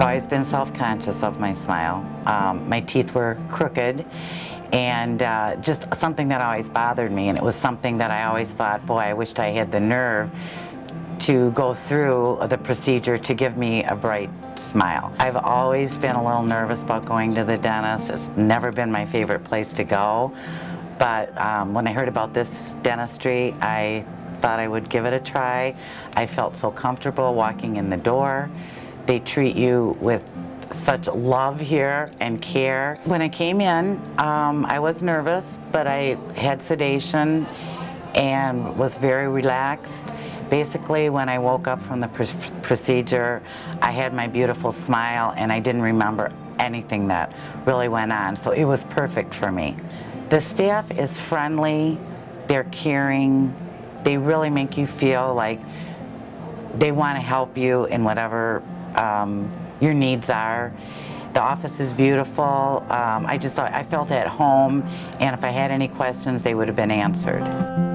I've always been self-conscious of my smile. Um, my teeth were crooked and uh, just something that always bothered me and it was something that I always thought, boy, I wished I had the nerve to go through the procedure to give me a bright smile. I've always been a little nervous about going to the dentist. It's never been my favorite place to go. But um, when I heard about this dentistry, I thought I would give it a try. I felt so comfortable walking in the door. They treat you with such love here and care. When I came in, um, I was nervous, but I had sedation and was very relaxed. Basically, when I woke up from the pr procedure, I had my beautiful smile and I didn't remember anything that really went on, so it was perfect for me. The staff is friendly, they're caring, they really make you feel like they want to help you in whatever um, your needs are. The office is beautiful. Um, I just I felt at home, and if I had any questions, they would have been answered.